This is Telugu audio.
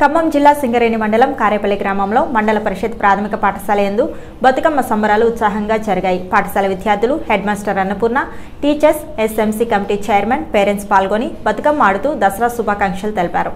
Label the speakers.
Speaker 1: ఖమ్మం జిల్లా సింగరేణి మండలం కారేపల్లి గ్రామంలో మండల పరిషత్ ప్రాథమిక పాఠశాల యందు బతుకమ్మ సంబరాలు ఉత్సాహంగా జరిగాయి. పాఠశాల విద్యార్థులు head master Annapurna teachers SMC committee chairman parents పాల్గొని బతుకమ్మ ఆడుతూ దసరా శుభాకాంక్షలు తెలిపారు.